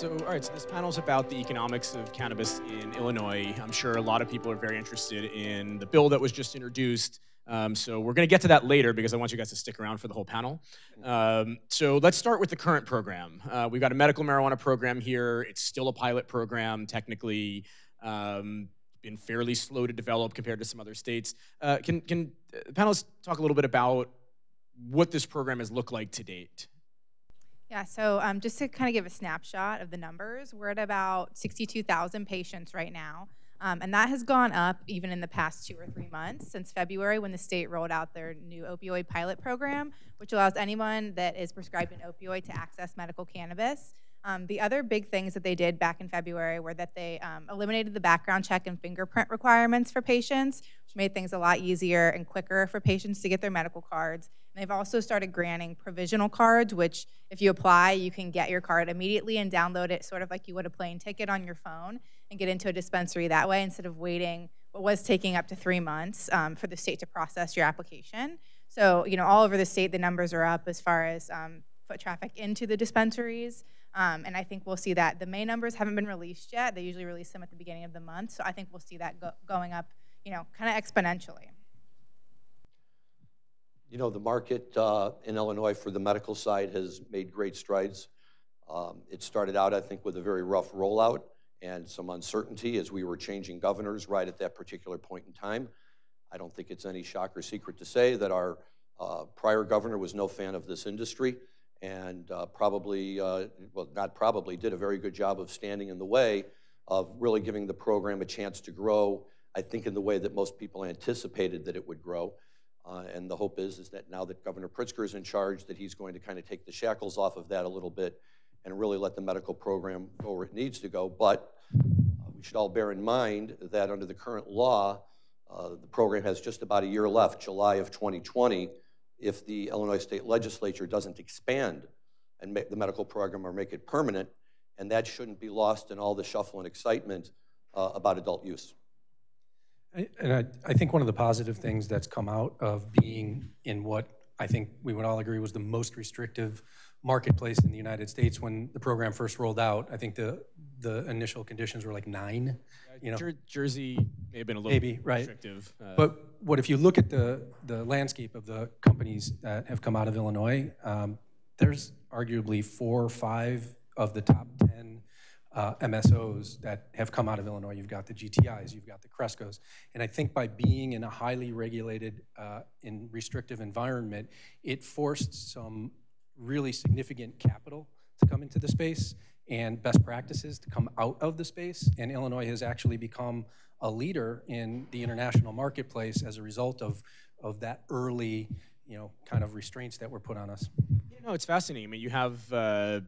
So, all right, so this panel is about the economics of cannabis in Illinois. I'm sure a lot of people are very interested in the bill that was just introduced. Um, so we're going to get to that later because I want you guys to stick around for the whole panel. Um, so let's start with the current program. Uh, we've got a medical marijuana program here. It's still a pilot program, technically. Um, been fairly slow to develop compared to some other states. Uh, can can uh, panelists talk a little bit about what this program has looked like to date? Yeah, so um, just to kind of give a snapshot of the numbers, we're at about 62,000 patients right now. Um, and that has gone up even in the past two or three months since February when the state rolled out their new opioid pilot program, which allows anyone that is prescribed an opioid to access medical cannabis. Um, the other big things that they did back in February were that they um, eliminated the background check and fingerprint requirements for patients, which made things a lot easier and quicker for patients to get their medical cards. And they've also started granting provisional cards, which if you apply, you can get your card immediately and download it sort of like you would a plane ticket on your phone and get into a dispensary that way instead of waiting what was taking up to three months um, for the state to process your application. So, you know, all over the state, the numbers are up as far as um, foot traffic into the dispensaries. Um, and I think we'll see that. The May numbers haven't been released yet. They usually release them at the beginning of the month. So I think we'll see that go going up, you know, kind of exponentially. You know, the market uh, in Illinois for the medical side has made great strides. Um, it started out, I think, with a very rough rollout and some uncertainty as we were changing governors right at that particular point in time. I don't think it's any shock or secret to say that our uh, prior governor was no fan of this industry and uh, probably, uh, well, not probably, did a very good job of standing in the way of really giving the program a chance to grow, I think in the way that most people anticipated that it would grow. Uh, and the hope is, is that now that Governor Pritzker is in charge, that he's going to kind of take the shackles off of that a little bit and really let the medical program go where it needs to go. But uh, we should all bear in mind that under the current law, uh, the program has just about a year left, July of 2020, if the Illinois State Legislature doesn't expand and make the medical program or make it permanent, and that shouldn't be lost in all the shuffle and excitement uh, about adult use. And I, I think one of the positive things that's come out of being in what I think we would all agree was the most restrictive marketplace in the United States when the program first rolled out. I think the the initial conditions were like nine. You know, Jer- Jersey may have been a little Maybe, right. restrictive. Uh, But what if you look at the, the landscape of the companies that have come out of Illinois, um, there's arguably four or five of the top 10 uh, MSOs that have come out of Illinois. You've got the GTIs, you've got the Crescos. And I think by being in a highly regulated uh, and restrictive environment, it forced some really significant capital to come into the space and best practices to come out of the space. And Illinois has actually become a leader in the international marketplace as a result of, of that early, you know, kind of restraints that were put on us. Yeah, no, it's fascinating. I mean, you have uh,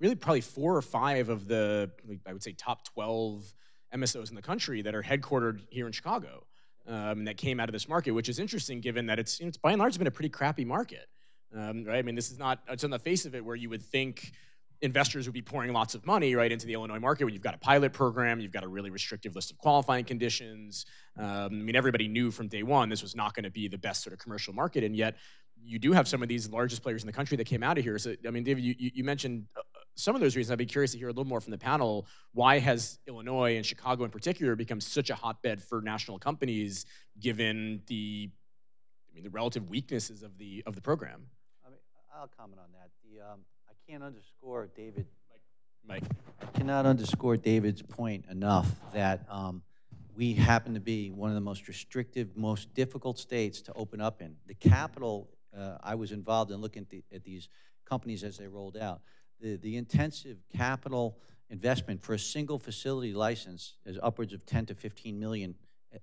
really probably four or five of the, I would say, top 12 MSOs in the country that are headquartered here in Chicago um, that came out of this market, which is interesting given that it's, it's by and large been a pretty crappy market, um, right? I mean, this is not, it's on the face of it where you would think investors would be pouring lots of money right into the Illinois market when you've got a pilot program, you've got a really restrictive list of qualifying conditions. Um, I mean, everybody knew from day one this was not going to be the best sort of commercial market, and yet you do have some of these largest players in the country that came out of here. So, I mean, David, you, you mentioned some of those reasons. I'd be curious to hear a little more from the panel. Why has Illinois and Chicago in particular become such a hotbed for national companies, given the, I mean, the relative weaknesses of the of the program? I mean, I'll comment on that. The, um, I can't underscore David. Mike. I cannot underscore David's point enough that um, we happen to be one of the most restrictive, most difficult states to open up in. The capital, uh, I was involved in looking at, the, at these companies as they rolled out. The, the intensive capital investment for a single facility license is upwards of 10 to 15 million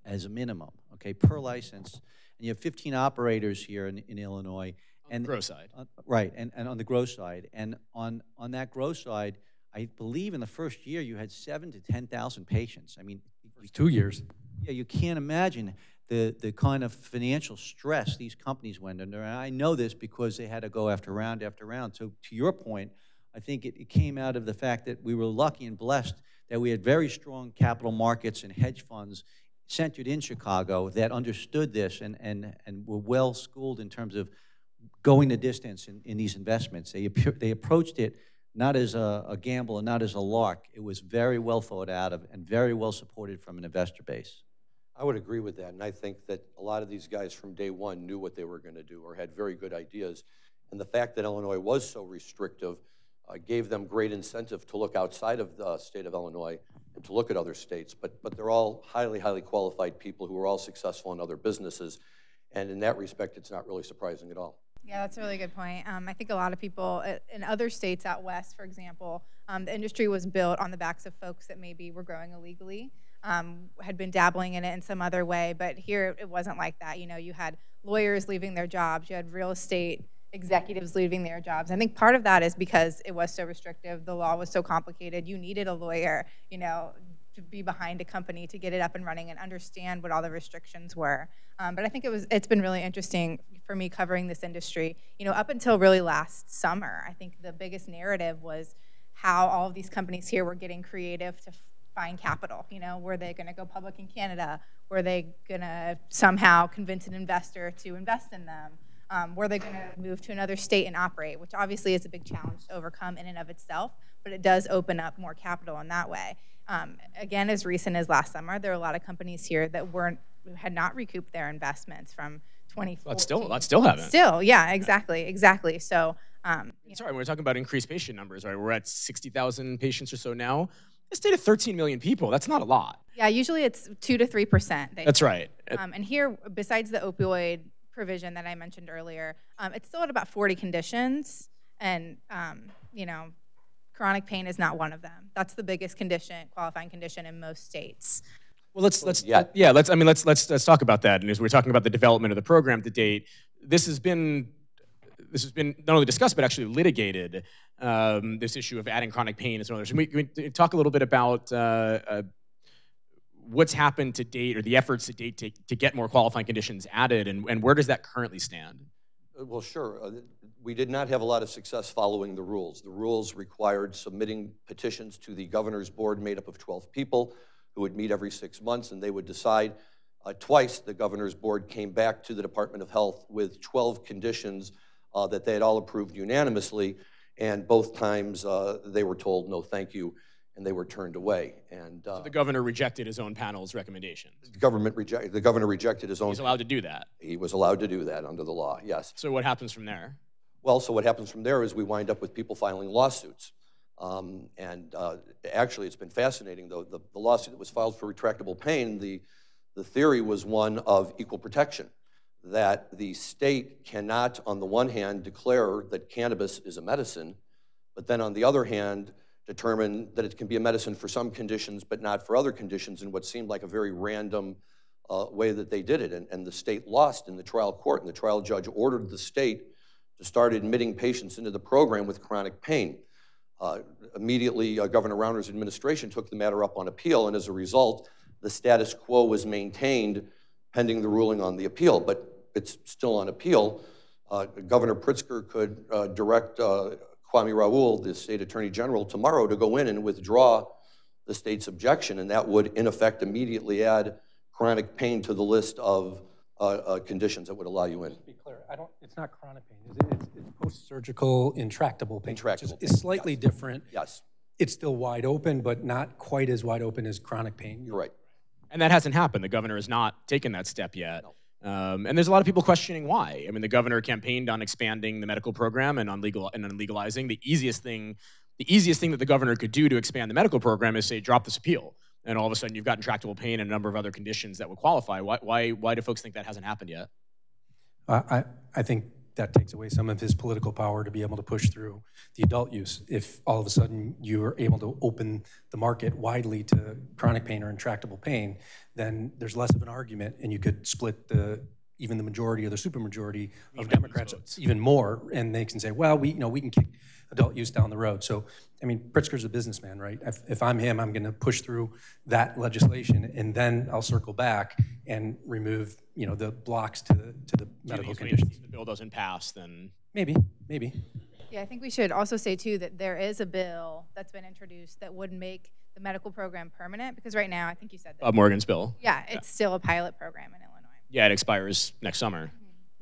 as a minimum, okay, per license. And you have 15 operators here in, in Illinois. And grow side. Uh, right, and, and on the grow side. And on, on that grow side, I believe in the first year you had seven to 10,000 patients. I mean, First two years. yeah, you can't imagine the, the kind of financial stress these companies went under. And I know this because they had to go after round after round. So to your point, I think it, it came out of the fact that we were lucky and blessed that we had very strong capital markets and hedge funds centered in Chicago that understood this and, and, and were well schooled in terms of going the distance in, in these investments. They, they approached it not as a, a gamble and not as a lark. It was very well thought out of and very well supported from an investor base. I would agree with that, and I think that a lot of these guys from day one knew what they were going to do or had very good ideas. And the fact that Illinois was so restrictive uh, gave them great incentive to look outside of the state of Illinois and to look at other states. But, but they're all highly, highly qualified people who are all successful in other businesses. And in that respect, it's not really surprising at all. Yeah, that's a really good point. Um, I think a lot of people uh, in other states out west, for example, um, the industry was built on the backs of folks that maybe were growing illegally, um, had been dabbling in it in some other way. But here it wasn't like that. You know, you had lawyers leaving their jobs, you had real estate executives leaving their jobs. I think part of that is because it was so restrictive, the law was so complicated. You needed a lawyer, you know, to be behind a company to get it up and running and understand what all the restrictions were. Um, but I think it was it's been really interesting for me covering this industry. You know, up until really last summer, I think the biggest narrative was how all of these companies here were getting creative to find capital. You know, were they going to go public in Canada? Were they going to somehow convince an investor to invest in them? Um, were they going to move to another state and operate, which obviously is a big challenge to overcome in and of itself, but it does open up more capital in that way. Um, again, as recent as last summer, there are a lot of companies here that weren't had not recouped their investments from 2014. That's still that's still haven't. Still, yeah, exactly, exactly. So, um, Sorry, we're talking about increased patient numbers, right? We're at 60,000 patients or so now. A state of 13 million people, that's not a lot. yeah, usually it's two to three percent. That's right. Um, and here, besides the opioid provision that I mentioned earlier, um, it's still at about 40 conditions, and um, you know, chronic pain is not one of them. That's the biggest condition, qualifying condition in most states. Well, let's let's Yeah. yeah, let's I mean let's let's let's talk about that. And as we're talking about the development of the program to date, this has been this has been not only discussed but actually litigated. Um, this issue of adding chronic pain and some others. Can we, can we talk a little bit about uh, uh, what's happened to date or the efforts to date to, to get more qualifying conditions added, and, and where does that currently stand? Uh, Well, sure. Uh, We did not have a lot of success following the rules. The rules required submitting petitions to the governor's board made up of 12 people who would meet every six months, and they would decide. Uh, Twice, the governor's board came back to the Department of Health with 12 conditions uh, that they had all approved unanimously, and both times uh, they were told, no, thank you, and they were turned away. And uh, The governor rejected his own panel's recommendation. the government rejected, the governor rejected his own, He's allowed to do that. he was allowed to do that under the law, yes. So what happens from there? Well, so what happens from there is we wind up with people filing lawsuits. Um, and uh, actually, it's been fascinating, though. The, the lawsuit that was filed for intractable pain, the, the theory was one of equal protection, that the state cannot, on the one hand, declare that cannabis is a medicine, but then on the other hand, determine that it can be a medicine for some conditions, but not for other conditions, in what seemed like a very random uh, way that they did it. And, and the state lost in the trial court, and the trial judge ordered the state to start admitting patients into the program with chronic pain. Uh, immediately, uh, Governor Rauner's administration took the matter up on appeal, and as a result, the status quo was maintained pending the ruling on the appeal. But it's still on appeal. Uh, Governor Pritzker could uh, direct uh, Kwame Raoul, the state attorney general, tomorrow to go in and withdraw the state's objection, and that would, in effect, immediately add chronic pain to the list of uh, uh, conditions that would allow you in. be clear, I don't, it's not chronic pain, is it? It's, it's post-surgical intractable pain. which Intractable is pain, slightly different. Yes, It's still wide open, but not quite as wide open as chronic pain. you're right. And that hasn't happened. The governor has not taken that step yet. Um, and there's a lot of people questioning why. I mean, the governor campaigned on expanding the medical program and on legal and on legalizing. The easiest thing, the easiest thing that the governor could do to expand the medical program is say drop this appeal, and all of a sudden you've got intractable pain and a number of other conditions that would qualify. Why, why, why do folks think that hasn't happened yet? I, I, I think that takes away some of his political power to be able to push through the adult use. If all of a sudden you are able to open the market widely to chronic pain or intractable pain, then there's less of an argument, and you could split the even the majority or the supermajority of Democrats even more, and they can say, well, we you know we can kick adult use down the road. So, I mean, Pritzker's a businessman, right? If, if I'm him, I'm going to push through that legislation, and then I'll circle back and remove you know the blocks to to the medical If conditions. the bill doesn't pass, then Maybe, maybe. Yeah, I think we should also say too that there is a bill that's been introduced that would make the medical program permanent because right now I think you said that. Bob Morgan's bill. yeah, it's still a pilot program in Illinois. Yeah, it expires next summer.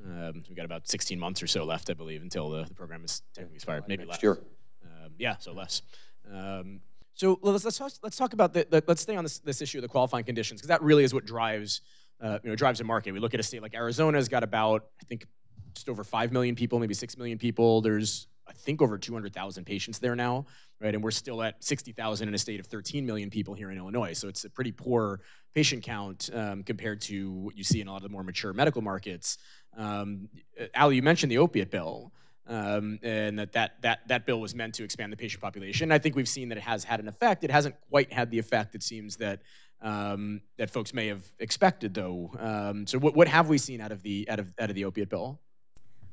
Um, we've got about 16 months or so left, I believe, until the, the program is technically expired. Maybe less. year. Um, yeah, so less. Um, so let's let's talk, let's talk about the, the let's stay on this this issue of the qualifying conditions because that really is what drives uh, you know drives the market. We look at a state like Arizona has got about I think just over five million people, maybe six million people. There's I think over 200,000 patients there now, right? And we're still at 60,000 in a state of 13 million people here in Illinois. So it's a pretty poor patient count um, compared to what you see in a lot of the more mature medical markets. Um, Ally, you mentioned the opiate bill. Um, and that, that that that bill was meant to expand the patient population. I think we've seen that it has had an effect. It hasn't quite had the effect it seems that um, that folks may have expected, though. Um, so, what, what have we seen out of the out of out of the opiate bill?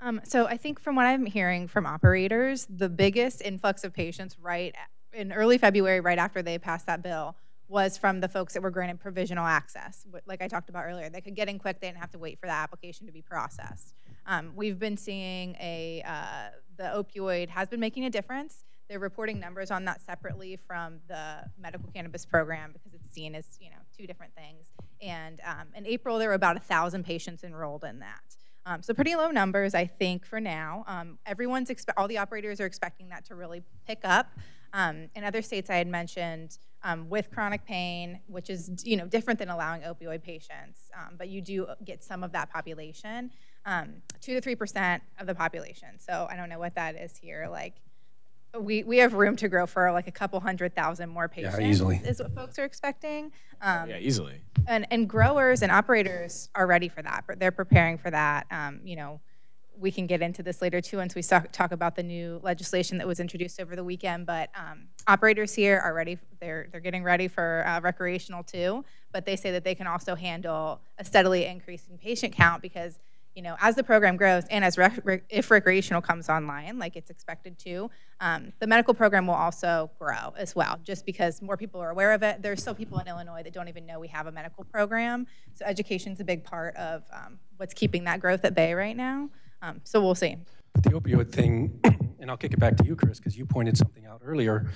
Um, so I think from what I'm hearing from operators, the biggest influx of patients right in early February, right after they passed that bill, was from the folks that were granted provisional access. Like I talked about earlier, they could get in quick; they didn't have to wait for the application to be processed. Um, we've been seeing a uh, the opioid has been making a difference. They're reporting numbers on that separately from the medical cannabis program because it's seen as you know two different things. And um, in April, there were about a thousand patients enrolled in that. Um, so pretty low numbers, I think, for now. Um, everyone's expect all the operators are expecting that to really pick up. Um, in other states, I had mentioned um, with chronic pain, which is you know different than allowing opioid patients, um, but you do get some of that population, um, two to three percent of the population. So I don't know what that is here, like we, we have room to grow for like a couple hundred thousand more patients. Yeah, easily. Is what folks are expecting. Um, yeah, easily. And, and growers and operators are ready for that. But they're preparing for that. Um, you know, we can get into this later too once we talk, talk about the new legislation that was introduced over the weekend. But um, operators here are ready. They're they're getting ready for uh, recreational too. But they say that they can also handle a steadily increasing patient count because you know, as the program grows and as rec if recreational comes online, like it's expected to, um, the medical program will also grow as well, just because more people are aware of it. There's still people in Illinois that don't even know we have a medical program. So education is a big part of um, what's keeping that growth at bay right now. Um, so we'll see. The opioid thing, and I'll kick it back to you, Kris, because you pointed something out earlier.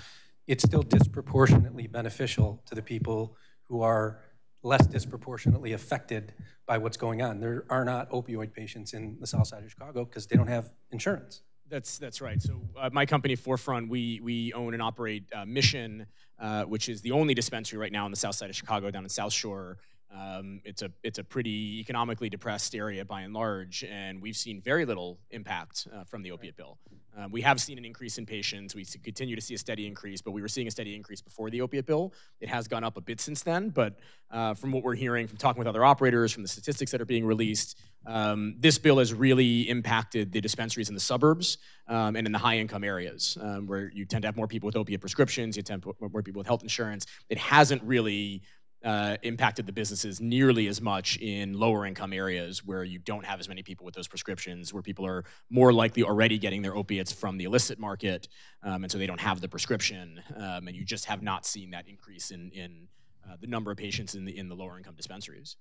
It's still disproportionately beneficial to the people who are less disproportionately affected by what's going on. There are not opioid patients in the south side of Chicago because they don't have insurance. That's that's right. So uh, my company, 4Front, we we own and operate uh, Mission, uh, which is the only dispensary right now on the south side of Chicago, down in South Shore. Um, it's a it's a pretty economically depressed area by and large, and we've seen very little impact uh, from the opiate bill. Um, we have seen an increase in patients. We continue to see a steady increase, but we were seeing a steady increase before the opiate bill. It has gone up a bit since then, but uh, from what we're hearing, from talking with other operators, from the statistics that are being released, um, this bill has really impacted the dispensaries in the suburbs um, and in the high-income areas, um, where you tend to have more people with opiate prescriptions, you tend to have more people with health insurance. It hasn't really uh, impacted the businesses nearly as much in lower income areas where you don't have as many people with those prescriptions, where people are more likely already getting their opiates from the illicit market, um, and so they don't have the prescription, um, and you just have not seen that increase in, in uh, the number of patients in the, in the lower income dispensaries.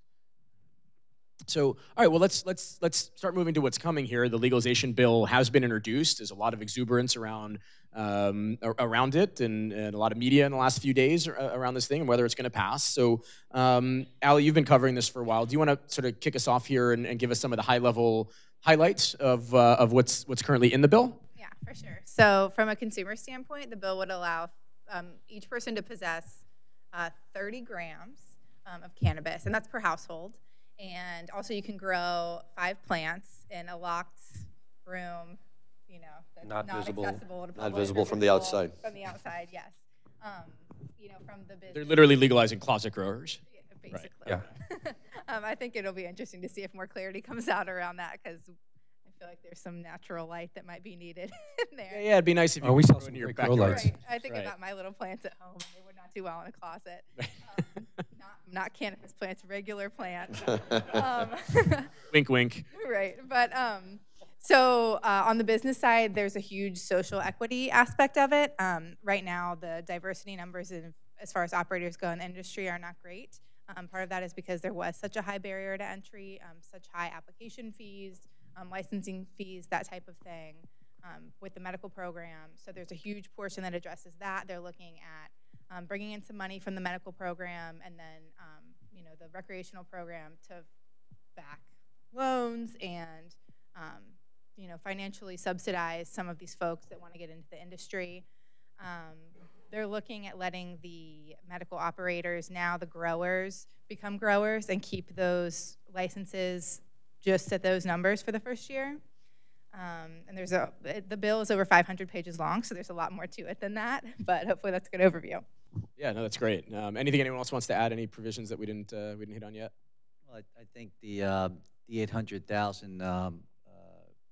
So, all right, well, let's let's let's start moving to what's coming here. The legalization bill has been introduced. There's a lot of exuberance around um, around it, and, and, a lot of media in the last few days around this thing and whether it's going to pass. So, um, Ally, you've been covering this for a while. Do you want to sort of kick us off here and, and give us some of the high level highlights of uh, of what's what's currently in the bill? Yeah, for sure. So, from a consumer standpoint, the bill would allow um, each person to possess uh, 30 grams um, of cannabis, and that's per household. And also, you can grow five plants in a locked room, you know, that's Not not visible- accessible to not public or visible from the outside. From the outside, yes. Um, you know, from the business. They're literally legalizing closet growers. Yeah, basically. Yeah. um, I think it'll be interesting to see if more clarity comes out around that because I feel like there's some natural light that might be needed in there. Yeah, yeah, it'd be nice if you Oh, we could saw some into your grow lights. Right. I think Right. about my little plants at home, and they would not do well in a closet. Um, not, not cannabis plants, regular plants. um, Wink, wink. right. But um, so uh, on the business side, there's a huge social equity aspect of it. Um, right now, the diversity numbers in, as far as operators go in the industry are not great. Um, part of that is because there was such a high barrier to entry, um, such high application fees, um, licensing fees, that type of thing um, with the medical program. So there's a huge portion that addresses that. They're looking at um, bringing in some money from the medical program and then, um, you know, the recreational program to back loans and, um, you know, financially subsidize some of these folks that want to get into the industry. Um, they're looking at letting the medical operators now, the growers, become growers and keep those licenses just at those numbers for the first year. Um, and there's a, the bill is over 500 pages long, so there's a lot more to it than that, but hopefully that's a good overview. Yeah, no, that's great. Um, anything anyone else wants to add? Any provisions that we didn't uh, we didn't hit on yet? Well, I, I think the, uh, the 800,000 um, uh,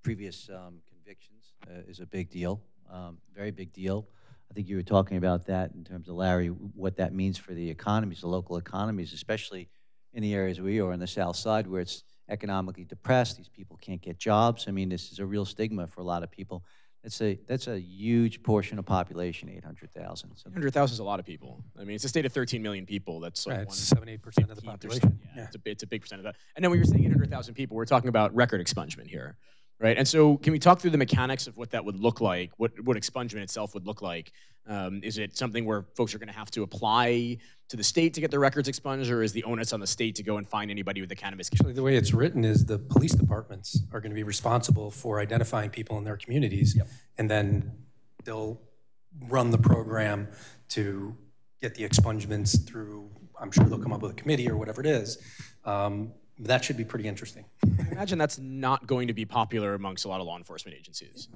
previous um, convictions uh, is a big deal, um, very big deal. I think you were talking about that in terms of Larry, what that means for the economies, the local economies, especially in the areas we are on the south side where it's economically depressed. These people can't get jobs. I mean, this is a real stigma for a lot of people. That's a, that's a huge portion of population, 800,000. So 100,000 is a lot of people. I mean, it's a state of 13 million people. That's like Right, one it's seven, eight percent of the 15%. population. Yeah, Yeah. It's, a, it's a big percent of that. And then when you're saying 800,000 people, we're talking about record expungement here, right? And so, can we talk through the mechanics of what that would look like? What what expungement itself would look like? Um, is it something where folks are going to have to apply to the state to get their records expunged, or is the onus on the state to go and find anybody with a cannabis? Actually, the way it's written is the police departments are going to be responsible for identifying people in their communities. And then they'll run the program to get the expungements through, I'm sure they'll come up with a committee or whatever it is. Um, That should be pretty interesting. I imagine that's not going to be popular amongst a lot of law enforcement agencies.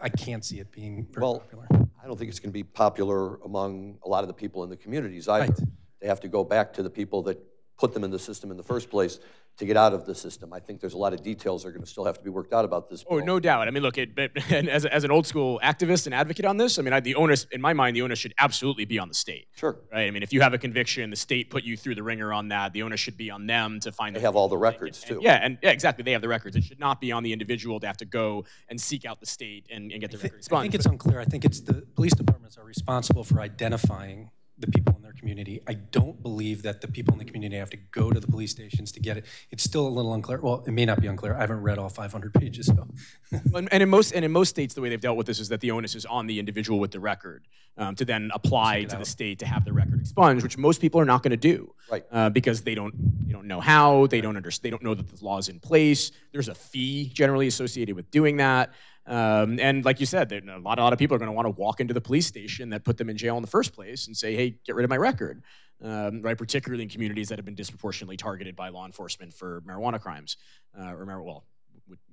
I can't see it being very Well, popular. I don't think it's going to be popular among a lot of the people in the communities either. Right. They have to go back to the people that put them in the system in the first place to get out of the system. I think there's a lot of details that are going to still have to be worked out about this Oh, no doubt. I mean, look, it, but, and as, as an old school activist and advocate on this, I mean, I, the onus, in my mind, the onus should absolutely be on the state. Sure. Right? I mean, if you have a conviction, the state put you through the ringer on that, the onus should be on them to find They have all the records, and- too. Yeah, and yeah, exactly. They have the records. It should not be on the individual to have to go and seek out the state and, and get the record I think it's unclear. I think it's the police departments are responsible for identifying the people in their community. I don't believe that the people in the community have to go to the police stations to get it. It's still a little unclear. Well, it may not be unclear. I haven't read all 500 pages, so. And, and in most and in most states, the way they've dealt with this is that the onus is on the individual with the record um, to then apply to the state to have the record expunged, which most people are not going to do, Right. Uh, because they don't they don't know how, they don't understand, they don't know that the law is in place. There's a fee generally associated with doing that, um, and like you said, there, a lot a lot of people are going to want to walk into the police station that put them in jail in the first place and say, hey, get rid of my record. Um, right, particularly in communities that have been disproportionately targeted by law enforcement for marijuana crimes, uh, or mar- well,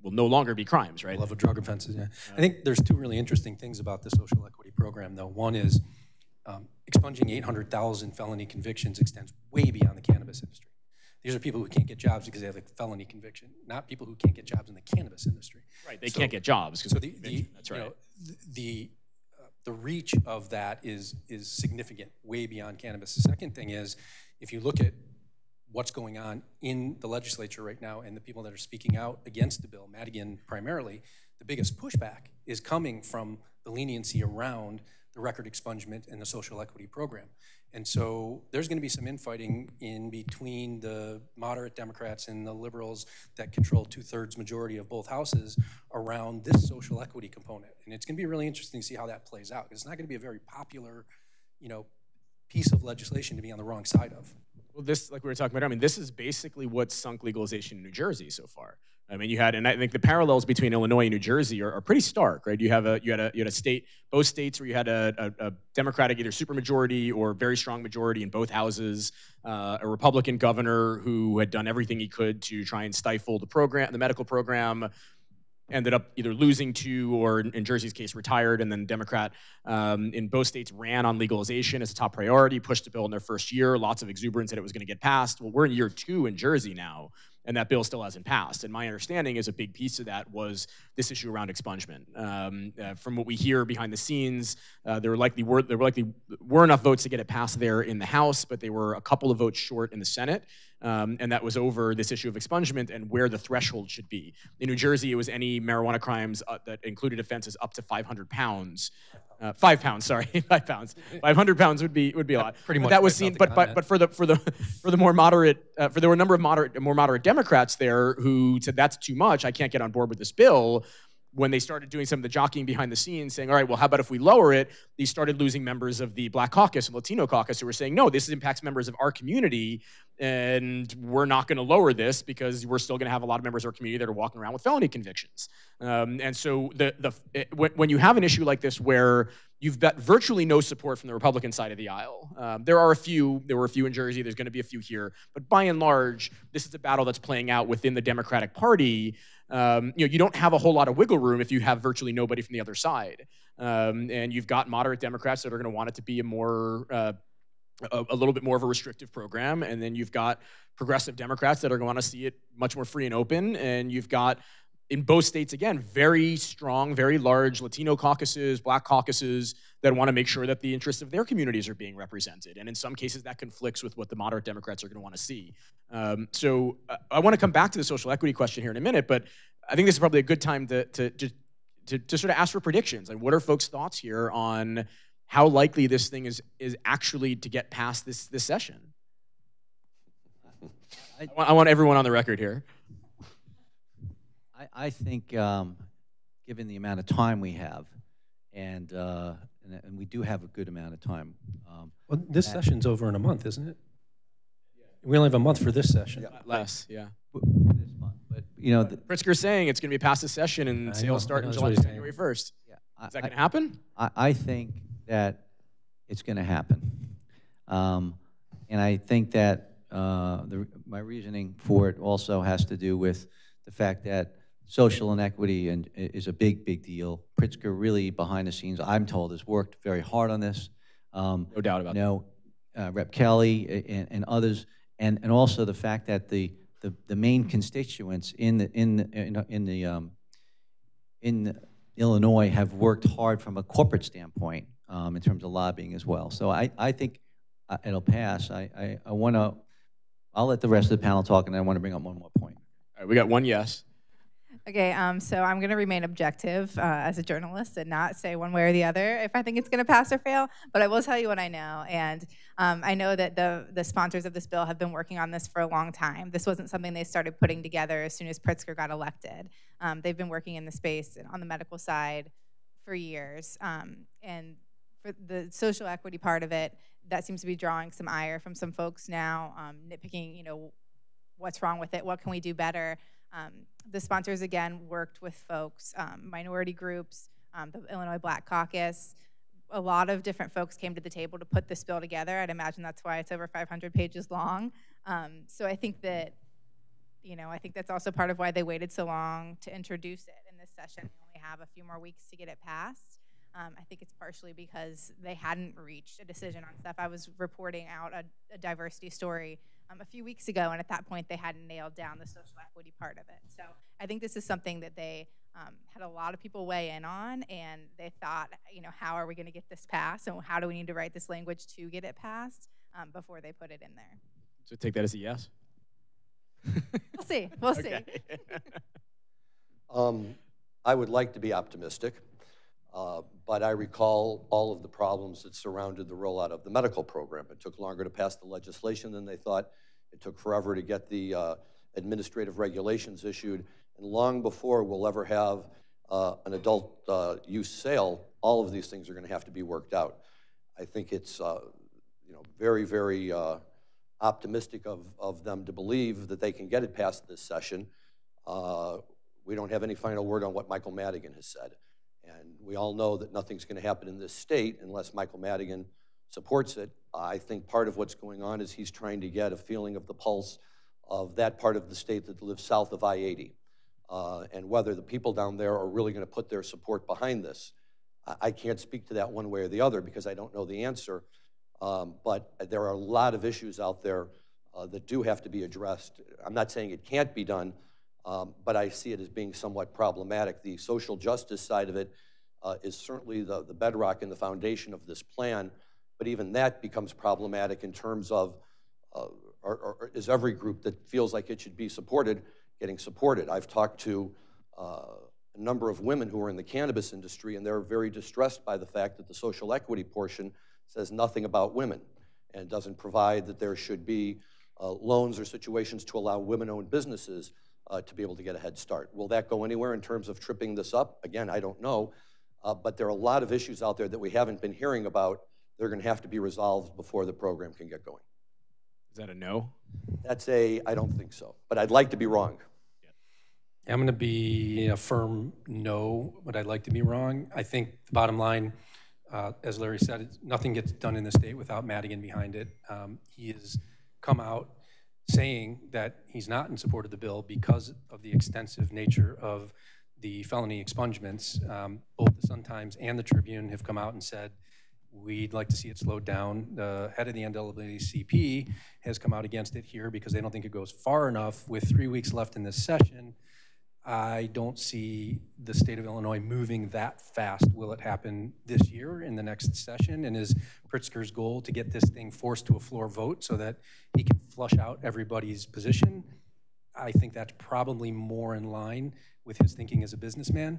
will no longer be crimes, right? Level drug offenses, yeah. I think there's two really interesting things about the social equity program, though. One is um, expunging 800,000 felony convictions extends way beyond the cannabis industry. These are people who can't get jobs because they have a felony conviction, not people who can't get jobs in the cannabis industry. Right, they can't get jobs because So the, the. That's you know, th- the, uh, the reach of that is, is significant, way beyond cannabis. The second thing is, if you look at what's going on in the legislature right now and the people that are speaking out against the bill, Madigan primarily, the biggest pushback is coming from the leniency around the record expungement and the social equity program. And so there's going to be some infighting in between the moderate Democrats and the liberals that control two-thirds majority of both houses around this social equity component. And it's going to be really interesting to see how that plays out. It's not going to be a very popular, you know, piece of legislation to be on the wrong side of. Well, this, like we were talking about, I mean, this is basically what sunk legalization in New Jersey so far. I mean, you had, and I think the parallels between Illinois and New Jersey are, are pretty stark, right? You have a, you had a, you had a state, both states where you had a, a, a Democratic either supermajority or very strong majority in both houses, uh, a Republican governor who had done everything he could to try and stifle the program, the medical program, ended up either losing to or in Jersey's case retired and then Democrat um, in both states ran on legalization as a top priority pushed the bill in their first year lots of exuberance that it was going to get passed well we're in year two in Jersey now and that bill still hasn't passed. And my understanding is a big piece of that was this issue around expungement. Um, uh, from what we hear behind the scenes uh, there were likely were there likely were enough votes to get it passed there in the House but they were a couple of votes short in the Senate um, and that was over this issue of expungement and where the threshold should be. In New Jersey, it was any marijuana crimes uh, that included offenses up to 500 pounds. Uh, five pounds, sorry, five pounds. 500 pounds would be would be a lot. pretty much that was seen, but, but but for the for the for the more moderate, uh, for there were a number of moderate more moderate Democrats there who said that's too much. I can't get on board with this bill when they started doing some of the jockeying behind the scenes, saying, all right, well, how about if we lower it? They started losing members of the Black Caucus and Latino Caucus who were saying, no, this impacts members of our community, and we're not going to lower this because we're still going to have a lot of members of our community that are walking around with felony convictions. Um, and so the, the, it, when, when you have an issue like this where you've got virtually no support from the Republican side of the aisle, um, there are a few, there were a few in Jersey, there's going to be a few here, but by and large, this is a battle that's playing out within the Democratic Party um, you know, you don't have a whole lot of wiggle room if you have virtually nobody from the other side. Um, and you've got moderate Democrats that are going to want it to be a more, uh, a, a, little bit more of a restrictive program. And then you've got progressive Democrats that are going to see it much more free and open. And you've got, in both states, again, very strong, very large Latino caucuses, black caucuses that want to make sure that the interests of their communities are being represented. And in some cases, that conflicts with what the moderate Democrats are going to want to see. Um, so uh, I want to come back to the social equity question here in a minute, but I think this is probably a good time to, to, to, to, to sort of ask for predictions. Like, what are folks' thoughts here on how likely this thing is, is actually to get past this, this session? I, I want everyone on the record here. I, I think, um, given the amount of time we have, and, uh, and, and, we do have a good amount of time. Um, well, this session's over in a month, isn't it? We only have a month for this session. Yeah. Less, yeah. This month, but you know, the, Pritzker's saying it's going to be past the session and I sales know, start in July, January 1st. Yeah, Is that going to happen? I, I think that it's going to happen, um, and I think that uh, the, my reasoning for it also has to do with the fact that social inequity and is a big, big deal. Pritzker really behind the scenes, I'm told, has worked very hard on this. Um, no doubt about you know, uh, Rep. Kelly and, and others and and also the fact that the the, the main constituents in the in the, in, in the um, in Illinois have worked hard from a corporate standpoint um, in terms of lobbying as well. So I I think uh, it'll pass. I I, I want to. I'll let the rest of the panel talk, and I want to bring up one more point. All right, we got one yes. Okay, um, so I'm going to remain objective uh, as a journalist and not say one way or the other if I think it's going to pass or fail. But I will tell you what I know, and um, I know that the the sponsors of this bill have been working on this for a long time. This wasn't something they started putting together as soon as Pritzker got elected. Um, they've been working in the space on the medical side for years, um, and for the social equity part of it, that seems to be drawing some ire from some folks now, um, nitpicking, you know, what's wrong with it, what can we do better. Um, the sponsors, again, worked with folks, um, minority groups, um, the Illinois Black Caucus. A lot of different folks came to the table to put this bill together. I'd imagine that's why it's over 500 pages long. Um, so I think that, you know, I think that's also part of why they waited so long to introduce it in this session. We only have a few more weeks to get it passed. Um, I think it's partially because they hadn't reached a decision on stuff. I was reporting out a, a diversity story um, a few weeks ago, and at that point they hadn't nailed down the social equity part of it. So I think this is something that they um, had a lot of people weigh in on, and they thought, you know, how are we going to get this passed, and how do we need to write this language to get it passed um, before they put it in there. So take that as a yes. we'll see. We'll see. um, I would like to be optimistic. Uh, but I recall all of the problems that surrounded the rollout of the medical program. It took longer to pass the legislation than they thought. It took forever to get the uh, administrative regulations issued. And long before we'll ever have uh, an adult uh, use sale, all of these things are going to have to be worked out. I think it's uh, you know, very, very optimistic of, of them to believe that they can get it past this session. we don't have any final word on what Michael Madigan has said. And we all know that nothing's going to happen in this state unless Michael Madigan supports it. I think part of what's going on is he's trying to get a feeling of the pulse of that part of the state that lives south of I-80 uh, and whether the people down there are really going to put their support behind this. I, I, can't speak to that one way or the other because I don't know the answer, um, but there are a lot of issues out there uh, that do have to be addressed. I'm not saying it can't be done, um, but I see it as being somewhat problematic. The social justice side of it uh, is certainly the, the bedrock and the foundation of this plan, but even that becomes problematic in terms of uh, or, or is every group that feels like it should be supported getting supported. I've talked to uh, a number of women who are in the cannabis industry, and they're very distressed by the fact that the social equity portion says nothing about women and doesn't provide that there should be uh, loans or situations to allow women-owned businesses uh, to be able to get a head start. Will that go anywhere in terms of tripping this up? Again, I don't know. Uh, But there are a lot of issues out there that we haven't been hearing about. They're going to have to be resolved before the program can get going. Is that a no? That's a, I don't think so, but I'd like to be wrong. I'm going to be a firm no, but I'd like to be wrong. I think the bottom line, uh, as Larry said, nothing gets done in the state without Madigan behind it. Um, He has come out saying that he's not in support of the bill because of the extensive nature of the felony expungements. Um, Both the Sun-Times and the Tribune have come out and said, we'd like to see it slowed down. The head of the NAACP has come out against it here because they don't think it goes far enough. With three weeks left in this session, I don't see the state of Illinois moving that fast. Will it happen this year in the next session? And is Pritzker's goal to get this thing forced to a floor vote so that he can flush out everybody's position? I think that's probably more in line with his thinking as a businessman.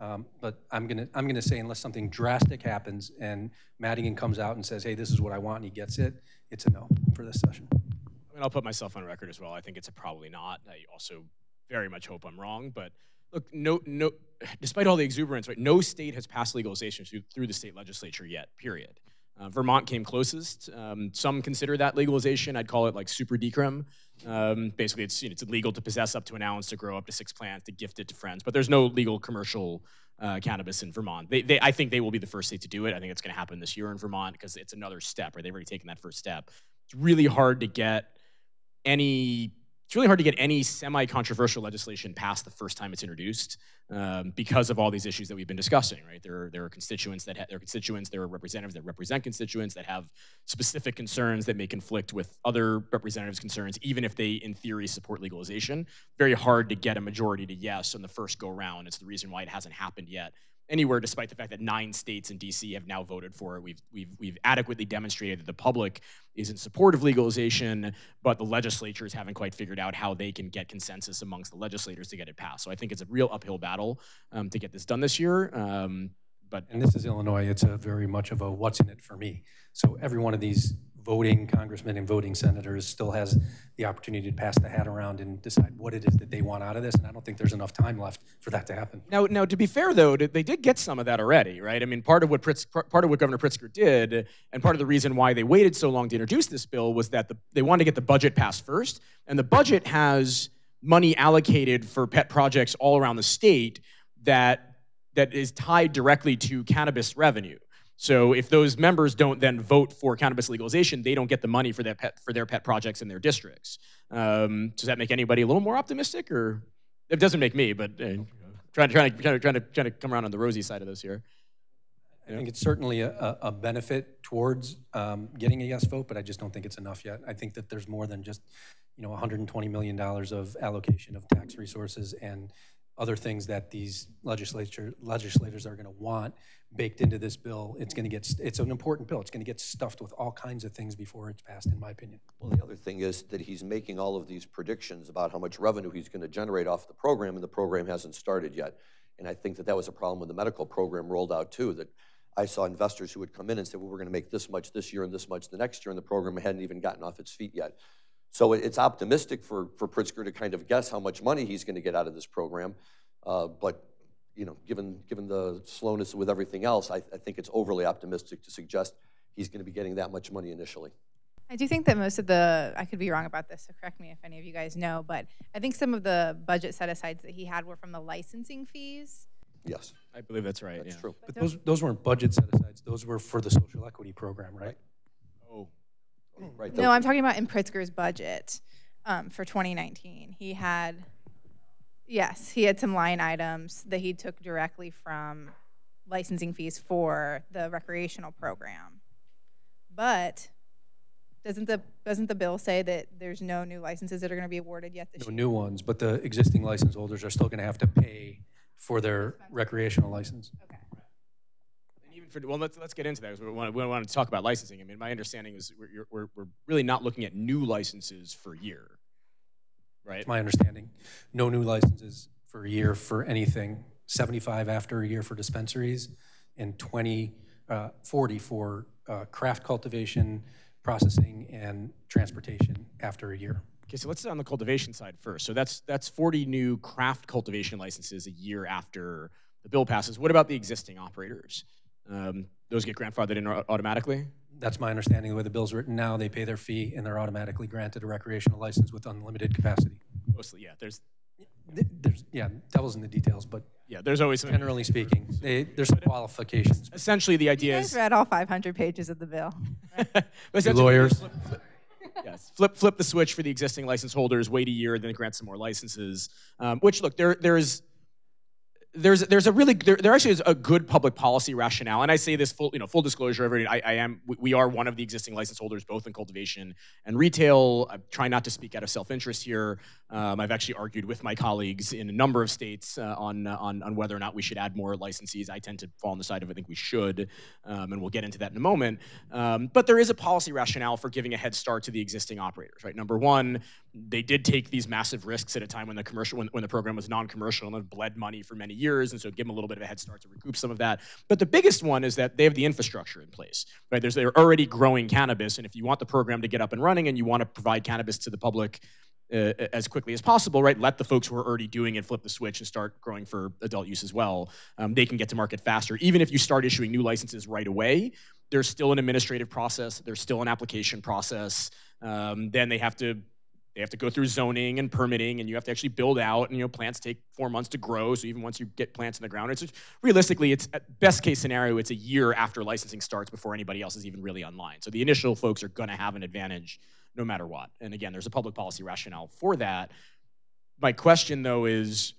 Um, But I'm gonna, I'm gonna say unless something drastic happens and Madigan comes out and says, hey, this is what I want, and he gets it, it's a no for this session. I mean, I'll put myself on record as well. I think it's a probably not. I also very much hope I'm wrong. But look, no, no, despite all the exuberance, right, no state has passed legalization through, through the state legislature yet, period. Uh, Vermont came closest. Um, some consider that legalization. I'd call it like super decrim. Um, basically, it's, you know, it's illegal to possess up to an ounce, to grow up to six plants, to gift it to friends. But there's no legal commercial uh, cannabis in Vermont. They, they, I think they will be the first state to do it. I think it's going to happen this year in Vermont because it's another step, right? They've already taken that first step. It's really hard to get any it's really hard to get any semi-controversial legislation passed the first time it's introduced um, because of all these issues that we've been discussing. Right, there are, there are constituents that ha- there are constituents, there are representatives that represent constituents that have specific concerns that may conflict with other representatives' concerns, even if they, in theory, support legalization. Very hard to get a majority to yes on the first go round. It's the reason why it hasn't happened yet anywhere, despite the fact that nine states in DC have now voted for it. We've, we've, we've adequately demonstrated that the public is in support of legalization, but the legislatures haven't quite figured out how they can get consensus amongst the legislators to get it passed. So I think it's a real uphill battle um, to get this done this year. Um, but And this is Illinois, it's a very much of a what's in it for me. So every one of these voting congressmen and voting senators still has the opportunity to pass the hat around and decide what it is that they want out of this, and I don't think there's enough time left for that to happen. Now, now to be fair though, they did get some of that already, right? I mean, part of what Pritz, part of what Governor Pritzker did, and part of the reason why they waited so long to introduce this bill was that the, they wanted to get the budget passed first, and the budget has money allocated for pet projects all around the state that that is tied directly to cannabis revenue. So if those members don't then vote for cannabis legalization, they don't get the money for their pet for their pet projects in their districts. Um, does that make anybody a little more optimistic, or it doesn't make me? But uh, trying, trying, to, trying, to, trying to trying to come around on the rosy side of this here. I think it's certainly a, a benefit towards um, getting a yes vote, but I just don't think it's enough yet. I think that there's more than just, you know, $120 million of allocation of tax resources and other things that these legislature, legislators are going to want baked into this bill. It's going to get, it's an important bill. It's going to get stuffed with all kinds of things before it's passed, in my opinion. Well, the other thing is that he's making all of these predictions about how much revenue he's going to generate off the program, and the program hasn't started yet. And I think that that was a problem when the medical program rolled out too, that I saw investors who would come in and say, well, we're going to make this much this year and this much the next year, and the program hadn't even gotten off its feet yet. So it's optimistic for, for Pritzker to kind of guess how much money he's going to get out of this program. Uh, But, you know, given, given the slowness with everything else, I, I think it's overly optimistic to suggest he's going to be getting that much money initially. I do think that most of the, I could be wrong about this, so correct me if any of you guys know, but I think some of the budget set asides that he had were from the licensing fees. Yes, I believe that's right. that's yeah. true. But those, those weren't budget set-asides. Those were for the social equity program, right? Oh, Right. No, I'm talking about in Pritzker's budget um, for 2019. He had, yes, he had some line items that he took directly from licensing fees for the recreational program. But doesn't the, doesn't the bill say that there's no new licenses that are going to be awarded yet this year? No year? new ones, but the existing license holders are still going to have to pay for their recreational license. Okay. For well, let's let's get into that because we want we want to talk about licensing. I mean, my understanding is we're we're, we're really not looking at new licenses for a year, right? That's my understanding. No new licenses for a year for anything, 75 after a year for dispensaries, and 20, uh, 40 for uh, craft cultivation, processing, and transportation after a year. Okay, so let's stay on the cultivation side first. So that's that's 40 new craft cultivation licenses a year after the bill passes. What about the existing operators? Um, those get grandfathered in automatically? That's my understanding. The way the bill's written now, they pay their fee and they're automatically granted a recreational license with unlimited capacity. Mostly, yeah. There's There's, yeah, devil's in the details, but yeah, there's always some, generally speaking, they, there's some qualifications. essentially the You idea guys is read all 500 pages of the bill. essentially lawyers. Flip, flip, yes, flip flip the switch for the existing license holders. Wait a year, then grant some more licenses. Um, which look, there there's there's there's a really there, there actually is a good public policy rationale, and I say this full you know full disclosure. Everybody, I, I am we, are one of the existing license holders, both in cultivation and retail. I try not to speak out of self interest here. Um, I've actually argued with my colleagues in a number of states uh, on, on on whether or not we should add more licensees. I tend to fall on the side of I think we should, um, and we'll get into that in a moment. Um, but there is a policy rationale for giving a head start to the existing operators. Right, number one, they did take these massive risks at a time when the commercial when, when the program was non-commercial and bled money for many years, and so give them a little bit of a head start to recoup some of that. But the biggest one is that they have the infrastructure in place. Right, there's they're already growing cannabis, and if you want the program to get up and running, and you want to provide cannabis to the public uh, as quickly as possible, right? Let the folks who are already doing it flip the switch and start growing for adult use as well. Um, they can get to market faster. Even if you start issuing new licenses right away, there's still an administrative process. There's still an application process. Um, then they have to they have to go through zoning and permitting, and you have to actually build out. And you know, plants take four months to grow. So even once you get plants in the ground, it's realistically, it's best case scenario, it's a year after licensing starts before anybody else is even really online. So the initial folks are going to have an advantage no matter what. And again, there's a public policy rationale for that. My question though is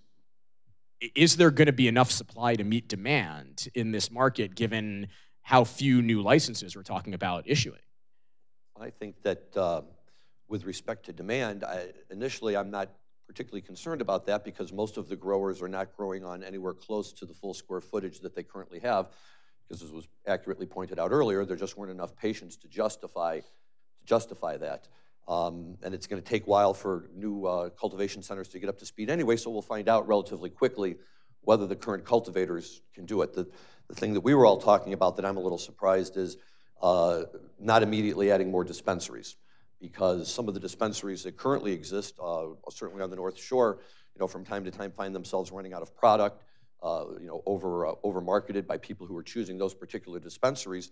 is there going to be enough supply to meet demand in this market given how few new licenses we're talking about issuing? I think that uh, with respect to demand, I, initially, I'm not particularly concerned about that because most of the growers are not growing on anywhere close to the full square footage that they currently have. Because as was accurately pointed out earlier, there just weren't enough patients to justify, to justify that. Um, and it's going to take a while for new uh, cultivation centers to get up to speed anyway, so we'll find out relatively quickly whether the current cultivators can do it. The, the thing that we were all talking about that I'm a little surprised is uh, not immediately adding more dispensaries because some of the dispensaries that currently exist, uh, certainly on the North Shore, you know, from time to time find themselves running out of product, uh, you know, over uh, over marketed by people who are choosing those particular dispensaries.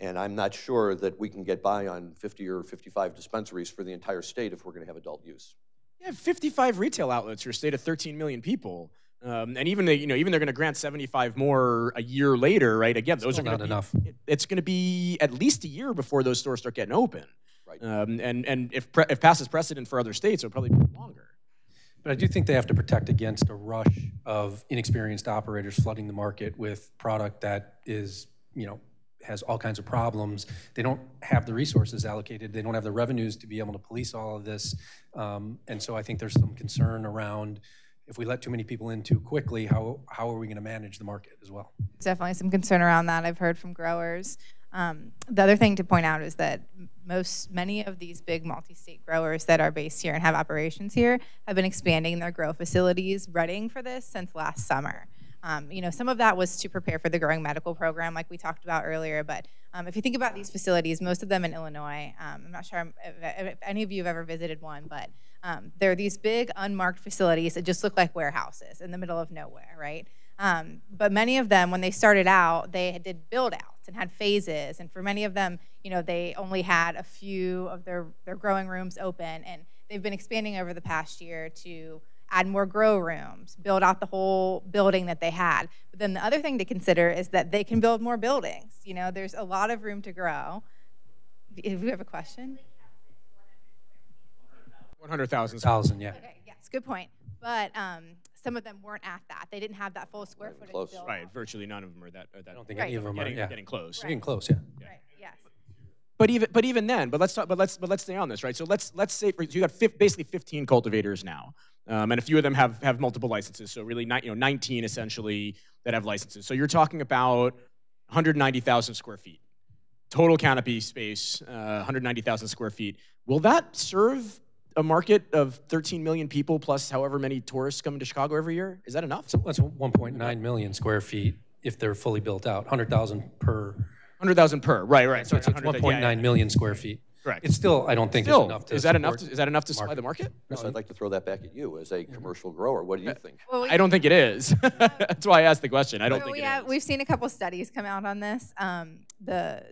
And I'm not sure that we can get by on 50 or 55 dispensaries for the entire state if we're going to have adult use. You have 55 retail outlets for a state of 13 million people. Um, and even they, you know, even they're going to grant 75 more a year later, right? Again, those Still are going not to be, enough. it- it's going to be at least a year before those stores start getting open. Right. Um, and and if pre- if passes precedent for other states, it'll probably be longer. But I do think they have to protect against a rush of inexperienced operators flooding the market with product that is, you know, has all kinds of problems. They don't have the resources allocated. They don't have the revenues to be able to police all of this. Um, and so I think there's some concern around if we let too many people in too quickly, how, how are we going to manage the market as well? definitely some concern around that. I've heard from growers. Um, the other thing to point out is that most, many of these big multi-state growers that are based here and have operations here have been expanding their grow facilities, readying for this since last summer. Um, you know, some of that was to prepare for the growing medical program, like we talked about earlier. But um, if you think about these facilities, most of them in Illinois, um, I'm not sure if, if any of you have ever visited one, but um, they're these big unmarked facilities that just look like warehouses in the middle of nowhere, right? Um, but many of them, when they started out, they did build outs and had phases. And for many of them, you know, they only had a few of their, their growing rooms open. And they've been expanding over the past year to add more grow rooms, build out the whole building that they had. But then the other thing to consider is that they can build more buildings. You know, there's a lot of room to grow. If you have a question? 100,000. Thousand, yeah. Okay, yes, good point. But um, some of them weren't at that. They didn't have that full square footage close. built Right. Virtually none of them are that. Are that I don't think Right. any of them are, getting, yeah. getting close. They're getting close, yeah. Right, yes. But even but even then, but let's talk, but let's but let's stay on this, right? So let's let's say for, so you got fif- basically 15 cultivators now, um, and a few of them have have multiple licenses. So really, ni- you know, 19 essentially that have licenses. So you're talking about 190,000 square feet total canopy space, uh, 190,000 square feet. Will that serve a market of 13 million people plus however many tourists come to Chicago every year? Is that enough? So that's 1.9 million square feet if they're fully built out, 100,000 per. 100,000 per, right, right. So it's it's 100,000, yeah, 1.9 million square feet. Correct. It's still, I don't think, is Still, enough to is that enough? To, is that enough to supply the market? Kris, I'd like to throw that back at you as a commercial grower. What do you think? Well, we- I don't think it is. That's why I asked the question. I don't Well, think we it have, is. We've seen a couple studies come out on this. Um, the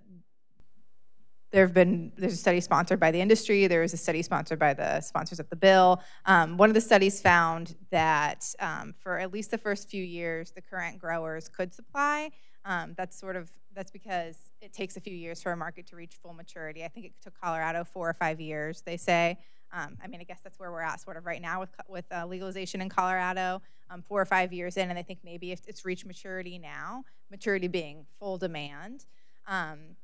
there have been there's a study sponsored by the industry. There was a study sponsored by the sponsors of the bill. Um, one of the studies found that um, for at least the first few years, the current growers could supply. Um, that's sort of that's because it takes a few years for a market to reach full maturity. I think it took Colorado four or five years. They say. Um, I mean, I guess that's where we're at, sort of right now with with uh, legalization in Colorado, um, four or five years in, and I think maybe if it's reached maturity now, maturity being full demand. Um,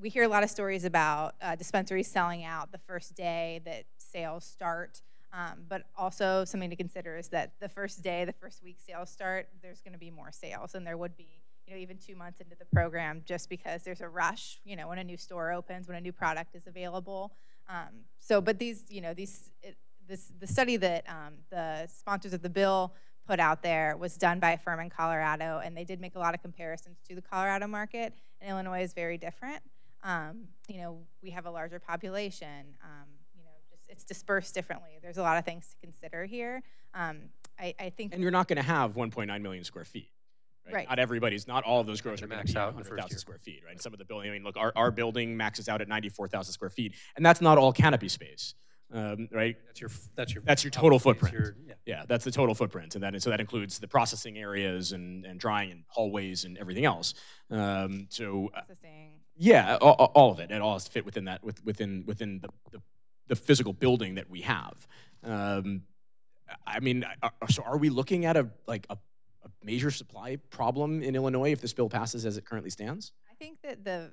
we hear a lot of stories about uh, dispensaries selling out the first day that sales start. Um, but also something to consider is that the first day, the first week sales start, there's going to be more sales, and there would be, you know, even two months into the program, just because there's a rush, you know, when a new store opens, when a new product is available. Um, so, but these, you know, these, it, this, the study that um, the sponsors of the bill put out there was done by a firm in Colorado, and they did make a lot of comparisons to the Colorado market. And Illinois is very different. Um, you know, we have a larger population. Um, you know, just, it's dispersed differently. There's a lot of things to consider here. Um, I, I think. and you're not going to have 1.9 million square feet. Right? Right. Not everybody's, not all of those growers to are going max to be out in the first 100,000 square feet, right? And some of the building, I mean, look, our, our building maxes out at 94,000 square feet, and that's not all canopy space, um, right? That's your, that's your. That's your total space, footprint. your- yeah. Yeah, that's the total footprint, and that and so that includes the processing areas and, and drying and hallways and everything else. Um, so uh, processing. Yeah, all, all of it, it all has to fit within that within within the, the, the physical building that we have. Um, I mean, are, so are we looking at a like a, a major supply problem in Illinois if this bill passes as it currently stands? I think that the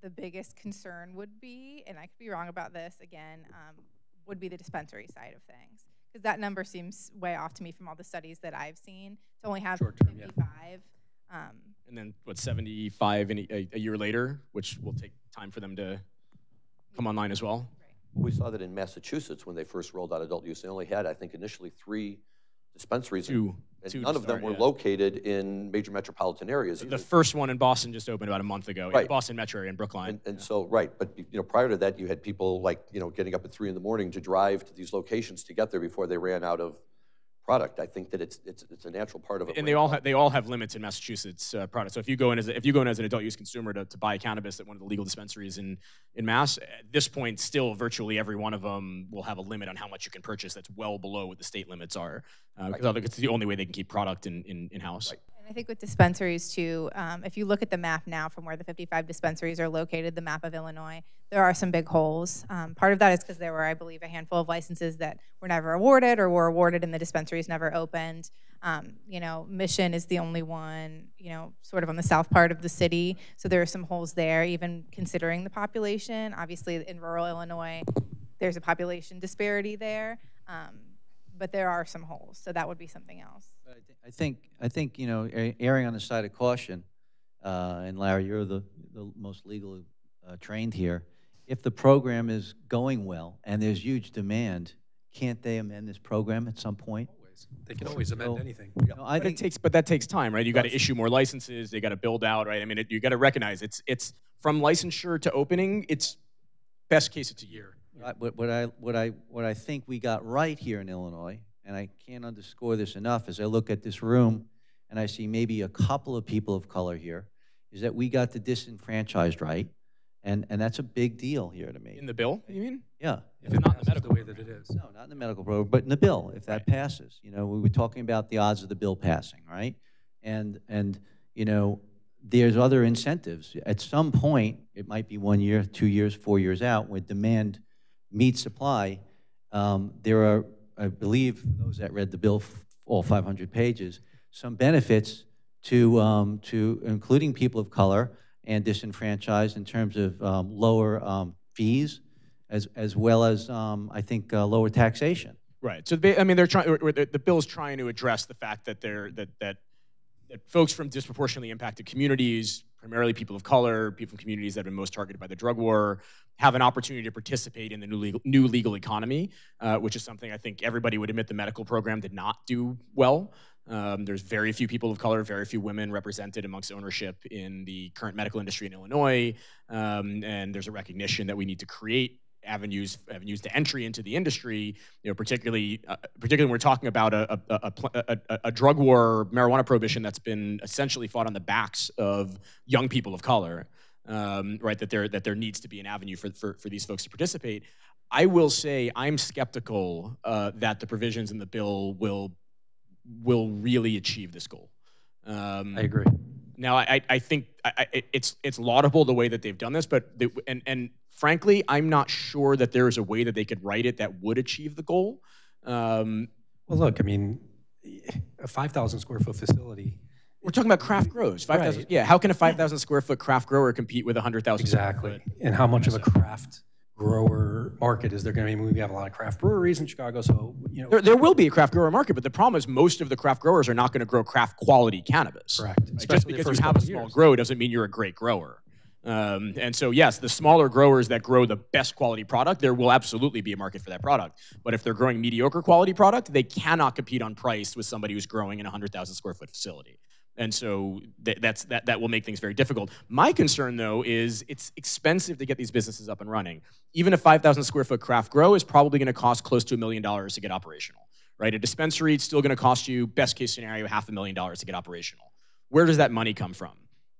the biggest concern would be, and I could be wrong about this again, um, would be the dispensary side of things. Because that number seems way off to me from all the studies that I've seen to only have Short term, yeah. 55. Um, And then what, 75 in a, a year later, which will take time for them to come online as well. We saw that in Massachusetts when they first rolled out adult use. They only had, I think, initially three dispensaries. and- Two- And two to none of them start, were yeah. located in major metropolitan areas. The either. first one in Boston just opened about a month ago. in Right. Boston metro area in Brookline. And, and so, right, but, you know, prior to that, you had people like, you know, getting up at three in the morning to drive to these locations to get there before they ran out of product. I think that it's, it's, it's a natural part of it. and they all have they all have limits in Massachusetts uh, products. So if you go in as a, if you go in as an adult use consumer to, to buy cannabis at one of the legal dispensaries in in Mass, at this point, still virtually every one of them will have a limit on how much you can purchase. That's well below what the state limits are, because I think it's the only way they can keep product in in, in house. And I think with dispensaries too, um, if you look at the map now from where the 55 dispensaries are located, the map of Illinois, there are some big holes. Um, part of that is because there were, I believe, a handful of licenses that were never awarded or were awarded and the dispensaries never opened. Um, you know, Mission is the only one, you know, sort of on the south part of the city. So there are some holes there, even considering the population. Obviously, in rural Illinois, there's a population disparity there. Um, but there are some holes, so that would be something else. But I think, I think, you know, er- erring on the side of caution, uh, and Larry, you're the, the most legally uh, trained here. If the program is going well and there's huge demand, can't they amend this program at some point? Always. They can always amend So- anything. No, I But it takes, but that takes time, right? You got to issue more licenses. They got to build out, right? I mean, it, you got to recognize it's it's from licensure to opening. It's best case it's a year. I- what what I, what I, what I think we got right here in Illinois, and I can't underscore this enough, as I look at this room and I see maybe a couple of people of color here, is that we got the disenfranchised right, and, and that's a big deal here to me. In the bill, you mean? Yeah. If it not in the passes the medical way that it is. No, not in the medical program, but in the bill, if that passes. You know, we were talking about the odds of the bill passing, right? And, and, you know, there's other incentives. At some point, it might be one year, two years, four years out, when demand meets supply, um, there are, I believe, those that read the bill, all 500 pages, some benefits to, um, to including people of color and disenfranchised in terms of um, lower um, fees, as, as well as, um, I think, uh, lower taxation. Right. So they, I mean, they're trying. the bill is trying to address the fact that they're that that that folks from disproportionately impacted communities, primarily people of color, people from communities that have been most targeted by the drug war, have an opportunity to participate in the new legal, new legal economy, uh, which is something I think everybody would admit the medical program did not do well. Um, there's very few people of color, very few women represented amongst ownership in the current medical industry in Illinois, um, and there's a recognition that we need to create avenues avenues to entry into the industry. You know, particularly uh, particularly when we're talking about a a, a, a a- drug war, marijuana prohibition that's been essentially fought on the backs of young people of color. Um, right, that there that there needs to be an avenue for, for for these folks to participate. I will say I'm skeptical uh, that the provisions in the bill will will really achieve this goal. Um, I agree. now, I, I think I, I, it's it's laudable the way that they've done this, but they, and and frankly, I'm not sure that there is a way that they could write it that would achieve the goal. Um, Well, look, I mean, a 5,000 square foot facility, we're talking about craft grows. Five thousand. Right. Yeah. How can a five thousand square foot craft grower compete with a hundred thousand? exactly. And how much of a craft grower market is there going to be? I mean, we have a lot of craft breweries in Chicago, so, you know, There, there will be a craft grower market, but the problem is most of the craft growers are not going to grow craft quality cannabis. correct. Right? Just because you have a small years. grow doesn't mean you're a great grower. Um, and so, yes, the smaller growers that grow the best quality product, there will absolutely be a market for that product. But if they're growing mediocre quality product, they cannot compete on price with somebody who's growing in a 100,000 square foot facility. And so th- that's, that, that will make things very difficult. My concern, though, is it's expensive to get these businesses up and running. Even a 5,000 square foot craft grow is probably going to cost close to a million dollars to get operational, right? A dispensary is still going to cost you, best case scenario, half a million dollars to get operational. Where does that money come from?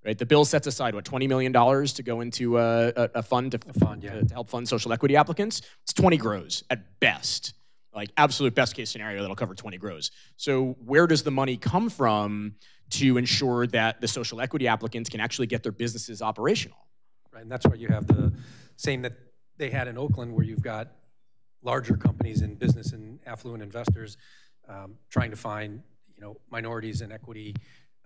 Right, the bill sets aside what twenty million dollars to go into a, a, a fund to, fund, yeah. to, to help fund social equity applicants. It's twenty grows at best, like absolute best case scenario that'll cover twenty grows. So where does the money come from to ensure that the social equity applicants can actually get their businesses operational? Right, and that's why you have the same that they had in Oakland, where you've got larger companies and business and affluent investors um, trying to find, you know, minorities and equity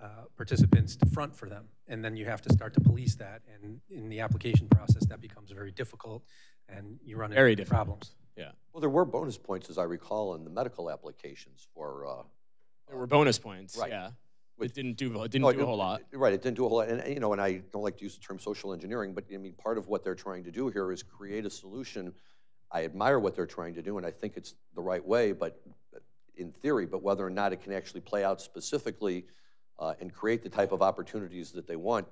uh, participants to front for them. And then you have to start to police that, and in the application process, that becomes very difficult, and you run into Very into difficult. problems. Yeah, Well, there were bonus points, as I recall, in the medical applications for, uh, there were bonus points. Right. Yeah, it didn't do it didn't No, do a whole lot. Right, it didn't do a whole lot, and, and, you know, and I don't like to use the term social engineering, but I mean, part of what they're trying to do here is create a solution. I admire what they're trying to do, and I think it's the right way, but in theory, but whether or not it can actually play out specifically uh, and create the type of opportunities that they want,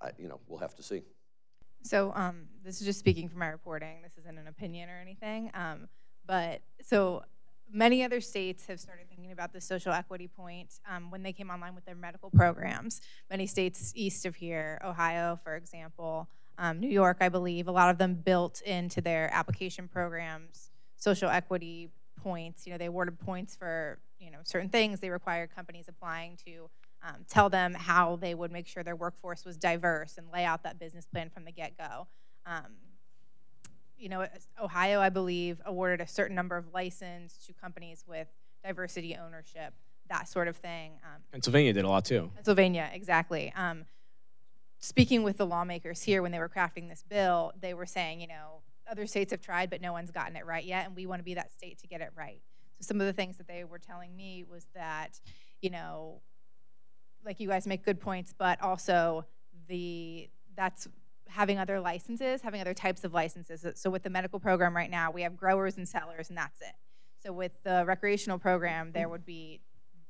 I, you know, we'll have to see. So um, this is just speaking from my reporting. This isn't an opinion or anything. Um, but so many other states have started thinking about the social equity point um, when they came online with their medical programs. Many states east of here, Ohio, for example, um, New York, I believe, a lot of them built into their application programs social equity points. You know, they awarded points for you know certain things. They required companies applying to um, tell them how they would make sure their workforce was diverse and lay out that business plan from the get-go. Um, you know, Ohio, I believe, awarded a certain number of license to companies with diversity ownership, that sort of thing. Um, Pennsylvania did a lot too. Pennsylvania, exactly. Um, speaking with the lawmakers here when they were crafting this bill, they were saying, you know, other states have tried, but no one's gotten it right yet, and we want to be that state to get it right. So some of the things that they were telling me was that, you know, like you guys make good points, but also the that's having other licenses, having other types of licenses. So with the medical program right now, we have growers and sellers, and that's it. So with the recreational program, there would be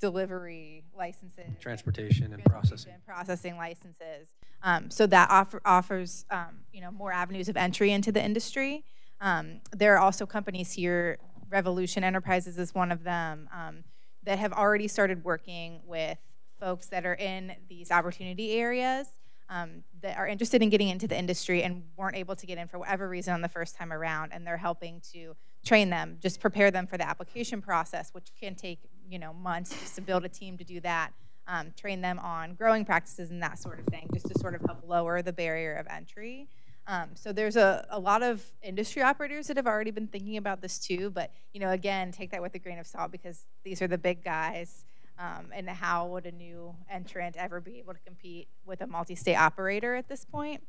delivery licenses, Transportation and processing. transportation, processing licenses. Um, so that offer, offers um, you know more avenues of entry into the industry. Um, there are also companies here. Revolution Enterprises is one of them um, that have already started working with folks that are in these opportunity areas um, that are interested in getting into the industry and weren't able to get in for whatever reason on the first time around, and they're helping to train them, just prepare them for the application process, which can take you know months just to build a team to do that. Um, train them on growing practices and that sort of thing, just to sort of help lower the barrier of entry. Um, so there's a, a lot of industry operators that have already been thinking about this too, but you know, again, take that with a grain of salt because these are the big guys. Um, and how would a new entrant ever be able to compete with a multi-state operator at this point?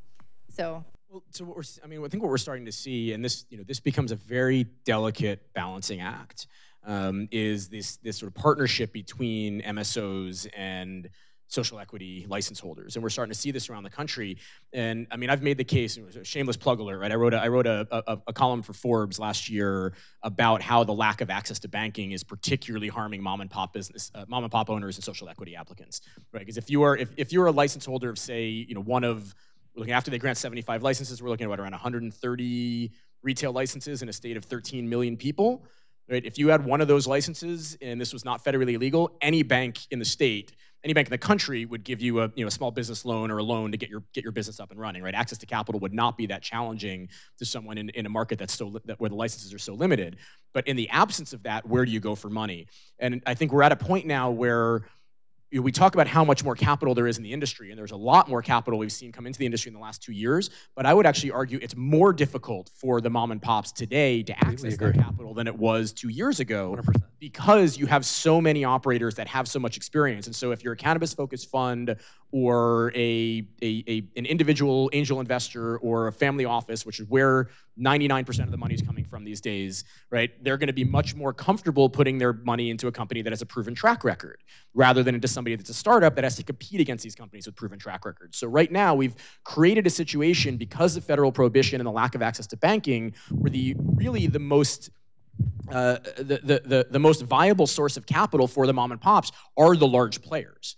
So Well, so what we're, I mean, I think what we're starting to see, and this, you know, this becomes a very delicate balancing act, um, is this this sort of partnership between MSOs and social equity license holders, and we're starting to see this around the country. And I mean, I've made the case. Shameless plug alert, right? I wrote a, I wrote a, a, a column for Forbes last year about how the lack of access to banking is particularly harming mom and pop business, uh, mom and pop owners and social equity applicants, right? Because if you are if, if you're a license holder of say, you know, one of looking after they grant 75 licenses, we're looking at what, around 130 retail licenses in a state of 13 million people. Right? If you had one of those licenses and this was not federally illegal, any bank in the state, any bank in the country would give you a you know a small business loan or a loan to get your get your business up and running. Right? Access to capital would not be that challenging to someone in, in a market that's so li- that where the licenses are so limited. But in the absence of that, where do you go for money? And I think we're at a point now where you know, we talk about how much more capital there is in the industry, and there's a lot more capital we've seen come into the industry in the last two years. But I would actually argue it's more difficult for the mom and pops today to access that capital than it was two years ago 100%. Because you have so many operators that have so much experience. And so if you're a cannabis focused fund or a, a, a an individual angel investor or a family office, which is where 99% of the money is coming from these days, right? They're going to be much more comfortable putting their money into a company that has a proven track record rather than into somebody that's a startup that has to compete against these companies with proven track records. So right now we've created a situation because of federal prohibition and the lack of access to banking where the really the most uh, the, the, the, the most viable source of capital for the mom and pops are the large players.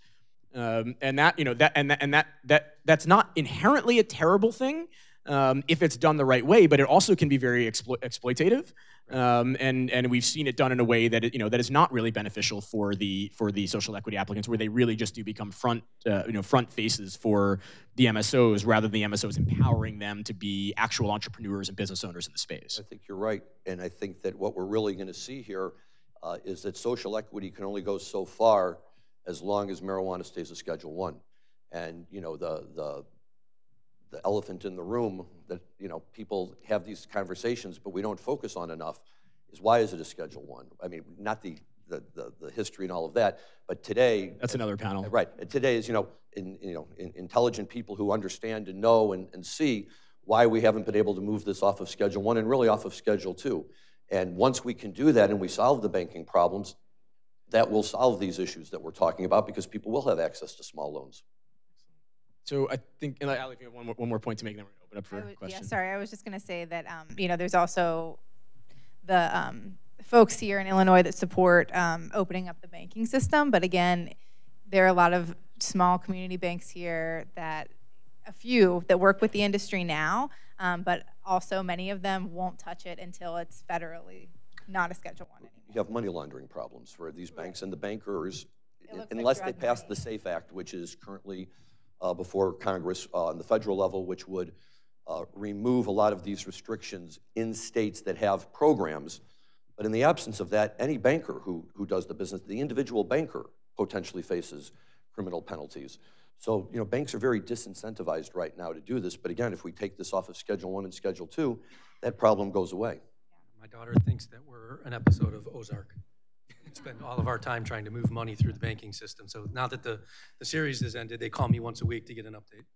Um, and that, you know, that, and that, and that, that, that's not inherently a terrible thing um, if it's done the right way, but it also can be very explo- exploitative. Um, and, and we've seen it done in a way that, you know, that is not really beneficial for the, for the social equity applicants where they really just do become front, uh, you know, front faces for the MSOs rather than the MSOs empowering them to be actual entrepreneurs and business owners in the space. I think you're right, and I think that what we're really going to see here uh, is that social equity can only go so far as long as marijuana stays a Schedule One. And, you know, the, the, the elephant in the room that, you know, people have these conversations, but we don't focus on enough, is why is it a Schedule One? I mean, not the, the, the, the history and all of that, but today, That's another panel. Right. Today is, you know, in, you know, in, intelligent people who understand and know and, and see why we haven't been able to move this off of Schedule One and really off of Schedule Two. And once we can do that and we solve the banking problems, that will solve these issues that we're talking about because people will have access to small loans. So I think, and Ally, if you have one more, one more point to make, then we're going to open up for would- Yeah, questions. sorry, I was just gonna say that, um, you know, there's also the, um, folks here in Illinois that support, um, opening up the banking system, but again, there are a lot of small community banks here that, a few that work with the industry now, um, but also many of them won't touch it until it's federally not a Schedule One anymore. You have money laundering problems for these banks and the bankers, looks like unless they pass money. the SAFE Act, which is currently uh, before Congress uh, on the federal level, which would uh, remove a lot of these restrictions in states that have programs. But in the absence of that, any banker who, who does the business, the individual banker potentially faces criminal penalties. So, you know, banks are very disincentivized right now to do this. But again, if we take this off of Schedule One and Schedule Two, that problem goes away. My daughter thinks that we're an episode of Ozark. Spend all of our time trying to move money through the banking system. So now that the, the series has ended, they call me once a week to get an update.